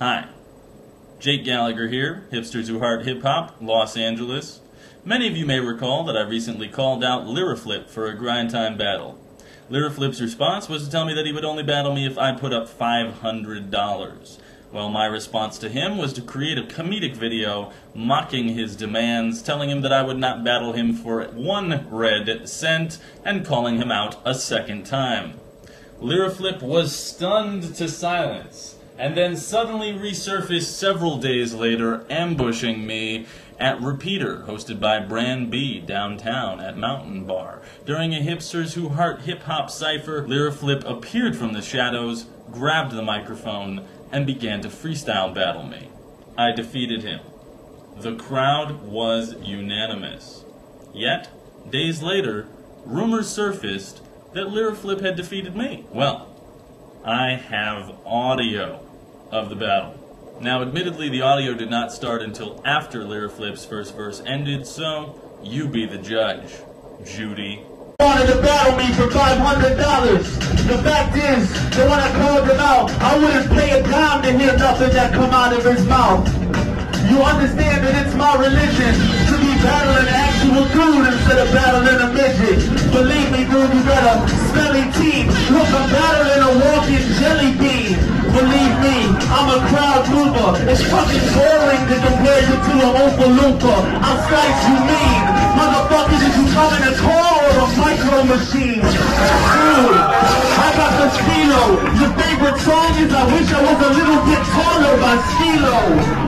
Hi. Jayk Gallagher here, Hipsters Who Heart Hip Hop, Los Angeles. Many of you may recall that I recently called out Lyraflip for a grind time battle. Lyraflip's response was to tell me that he would only battle me if I put up $500. Well, my response to him was to create a comedic video mocking his demands, telling him that I would not battle him for one red cent, and calling him out a second time. Lyraflip was stunned to silence and then suddenly resurfaced several days later, ambushing me at Repeater, hosted by Brand B downtown at Mountain Bar. During a Hipsters Who Heart hip hop cipher, Lyraflip appeared from the shadows, grabbed the microphone, and began to freestyle battle me. I defeated him. The crowd was unanimous. Yet, days later, rumors surfaced that Lyraflip had defeated me. Well, I have audio of the battle. Now, admittedly, the audio did not start until after Lyraflip's first verse ended, so you be the judge, Judy. wanted to battle me for $500. The fact is, that when I called him out, I wouldn't pay a dime to hear nothing that come out of his mouth. You understand that it's my religion to be battling actual dude instead of battling a midget. Believe me, dude, you a smelly teeth. Look, I'm battling a walking jelly bean. I'm a crowd mover. It's fucking boring to compare you to a Oompa Loompa. I'm Skype you mean. Motherfuckers, did you come in a car or a micro machine? Dude, I got the Stilo. Your favorite song is I Wish I Was a Little Bit Taller by Skee-Lo.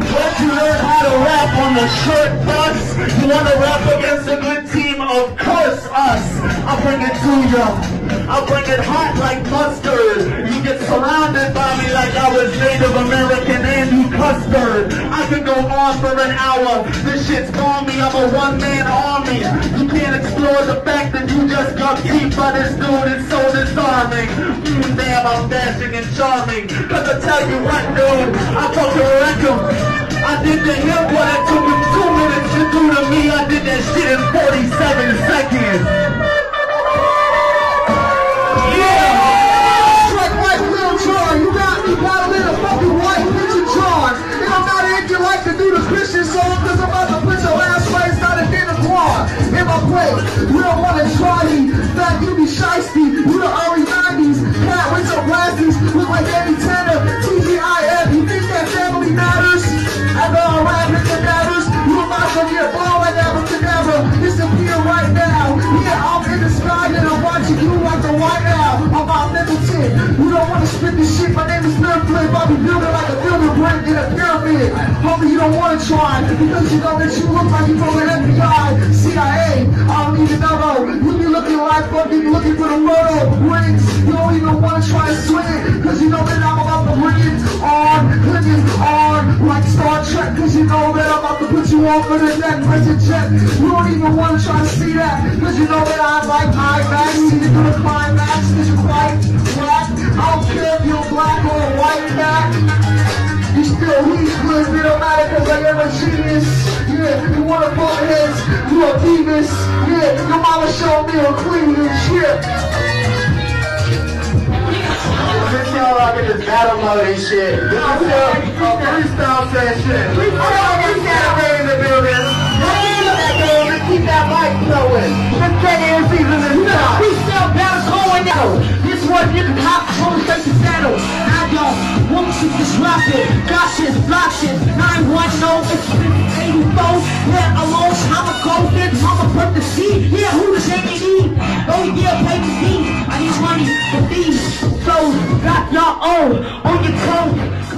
Where'd you learn how to rap on the short bus? You wanna rap against a good team? Of course us. I'll bring it to ya. I'll bring it hot like mustard. You get surrounded by me like I was Native American Andy Custard. I can go on for an hour. This shit's on me. I'm a one-man army. You can't explore the fact that you just got beat by this dude. It's so disarming. Mm, damn, I'm dashing and charming. Cause I tell you what, dude, I fucking wreck him. I did to him what it took him two minutes to do to me. I did that shit in 47 seconds. Is Lil Flip. I'll be building like a builder brick in a pyramid. Homie, you don't wanna try because you know that you look like you from the FBI, CIA. I don't even know. You be looking like fucking looking for the photo rings. You don't even wanna try to swing it because you know that I'm about to bring it on, clinging on like Star Trek. Cause you know that I'm about to put you on for the neck, prison check. You don't even wanna try to see that because you know that I like IMAX. See you do the climax black or white back. You still weak, good, it don't matter cause I am a genius. Yeah, you wanna bump heads, you a Beavis. Yeah, your mama showed me a cleavage. Yeah. This y'all out in this battle mode and shit. This is a freestyle session. We fucking Saturday in the building. Let's keep that mic flowing. Let's get in season this time. y'all owe on your toes.